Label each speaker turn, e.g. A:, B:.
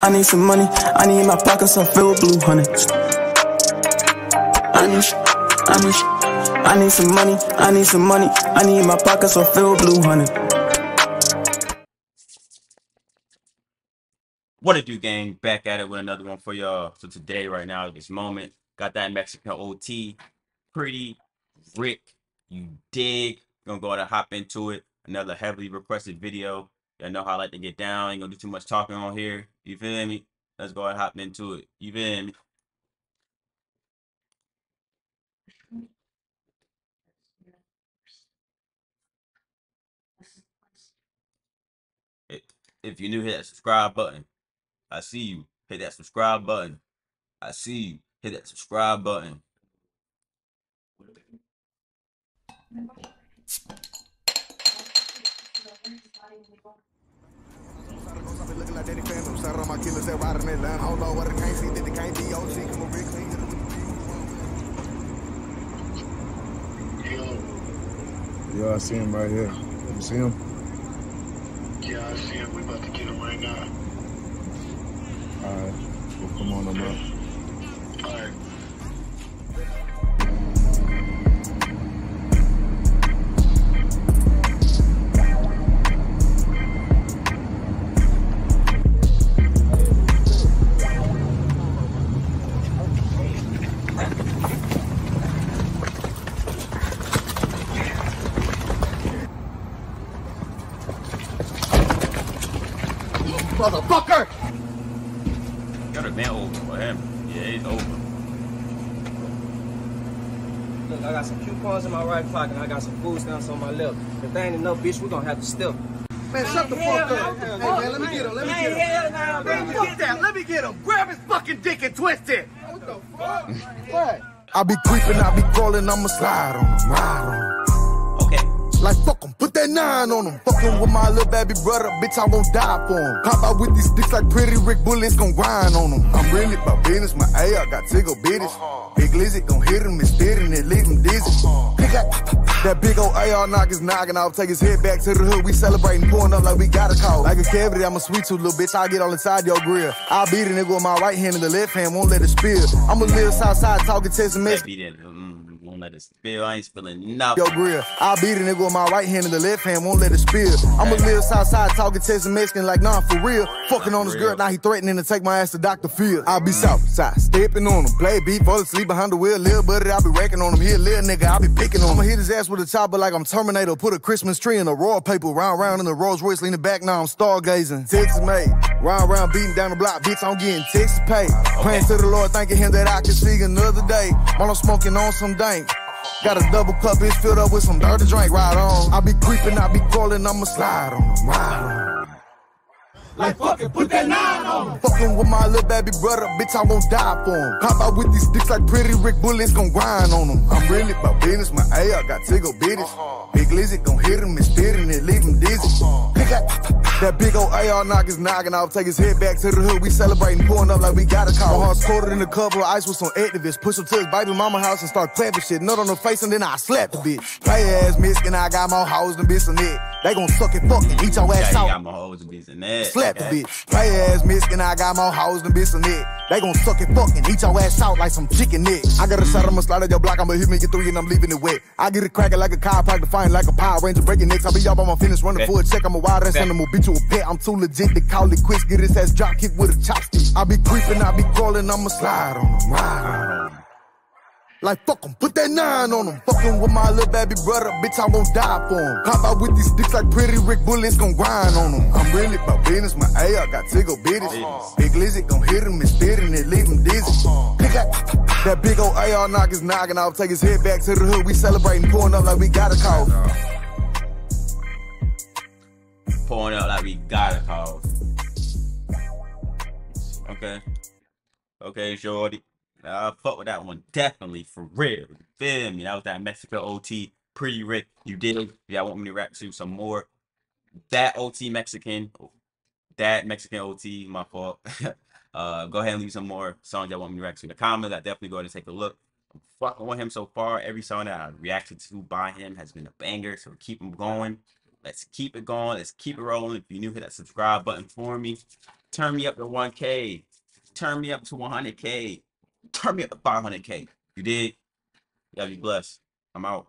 A: I need some money. I need my pockets are filled with blue honey. I need, I need, I need some money. I need some money. I need my pockets are filled with blue honey.
B: What it do, gang? Back at it with another one for y'all. So today, right now, this moment, got that Mexican OT, pretty Rick. You dig? Gonna go ahead and hop into it. Another heavily requested video. Y'all know how I like to get down. Ain't gonna do too much talking on here. You feel me? Let's go ahead and hop into it. You feel me? If- you're new, hit that subscribe button. I see you. Hit that subscribe button. I see you. Hit that subscribe button.
C: Yeah, I see him right here. You see him?
D: yeah, I see him. We about to get him right now.
C: Alright. We'll come on him up.
D: All right.
E: Motherfucker!
B: Got a man over for him. Yeah, he's over.
F: Look, I got some coupons in my right pocket and I got some food stamps on my left. If they ain't enough, bitch, we gonna have to step.
E: Man, shut the fuck up. Hey, man, let me get him, let me get him. Man, fuck that, let me get him. Grab his fucking dick and twist it. What the fuck? What? I be creeping, I be crawling, I'ma slide on him, ride on him. Like fuck 'em, put that nine on him. Fucking with my little baby brother, bitch, I gon' die for him. Pop out with these sticks like pretty Rick Bullets gon' grind on him. I'm really about business, my A, I got tickle bitties. Big Lizzy gon' hit him and spit and it leave him dizzy. Pick up that big old AR knock his noggin off, take his head back to the hood. We celebrating, pulling up like we got a call. Like a cavity, I'm a sweet tooth, little bitch. I get all inside your grill. I'll beat a nigga with my right hand and the left hand, won't let it spill. I'm a little south side talking, testing mess.
B: That beat it. Won't let it spill. I ain't spilling nothing.
E: Yo, grill. I'll beat a nigga with my right hand and the left hand, won't let it spill. I'm a little Southside talking, texting Mexican like, nah, for real. Fucking on this girl, now he threatening to take my ass to Dr. Phil. I'll be Southside, stepping on him. Play beat, fall asleep behind the wheel. Lil' buddy, I'll be wrecking on him. Here, little nigga, I'll be picking on him. I'ma hit his ass with a chopper like I'm Terminator. Put a Christmas tree in a royal paper. Round round in the Rolls Royce, leaning back, now I'm stargazing. Texas made. Round round beating down the block, bitch, I'm getting Texas paid. Praying to the Lord, thanking him that I can see another day. While I'm smoking on some dank. Got a double cup, it's filled up with some dirty drink, right on. I be creeping, I be crawling, I'ma slide on them, ride on. Like fucking put that nine on him. Fucking with my little baby brother, bitch, I won't die for him. Pop out with these sticks like pretty Rick Bullets gon' grind on him. I'm really about business, my A, I got tickle bitties. Uh-huh. Big Lizzy gon' hit him spit and it leave him dizzy. Uh-huh. Pick up that big old AR knock his noggin off, take his head back to the hood. We celebrating, pulling up like we got a. My heart's colder than a cup of ice with some activists. Push him to his baby mama house and start clapping shit. Nut on her face and then I slap the bitch. Play ass Mexican, I got more hoes than bitch and it. They gon' suck it, fuck it, eat your ass out.
B: got my hoes and beats in that.
E: Slap
B: okay.
E: the bitch. Play ass Mexican, I got more hoes than bitch and it. They gon' suck it, fuck fucking eat your ass out like some chicken neck. I got a shot, I'ma slide at your block, I'ma hit me get three and I'm leaving it wet. I get it cracking like a chiropractor, fighting like a Power Ranger, breaking necks. I be up on my finish, running
B: Okay.
E: for a check. I'm a wild ass
B: Okay.
E: animal, bitch, you a pet. I'm too legit to call it quits. Get his ass drop kick with a chopstick. I be creeping, I be crawling, I'ma slide on him, ride on. Like fuck 'em, put that nine on him. Fucking with my little baby brother, bitch, I won't die for him. Pop out with these sticks like pretty Rick Bullets gon' grind on him. I'm really about business, my A, I got tickle bitties. Big Lizzy gon' hit him and spit and it leave him dizzy. Pick up that big old AR knock his noggin off, take his head back to the hood. We celebrating, pulling up like we got a call.
B: Pouring up like we got a call. Okay. Okay, shorty. I fuck with that one definitely for real. You feel me? That was that Mexico OT pretty Rick. You did. Yeah, I want me to rap to some more. That OT Mexican, that Mexican OT, my fault. uh, go ahead and leave some more songs y'all want me to react to in the comments. I definitely go ahead and take a look. I'm fucking with him so far. Every song that I reacted to by him has been a banger. So keep him going. Let's keep it going. Let's keep it rolling. If you're new, hit that subscribe button for me. Turn me up to 1K. Turn me up to 100K. Turn me up to 500K. You did. Y'all be blessed. I'm out.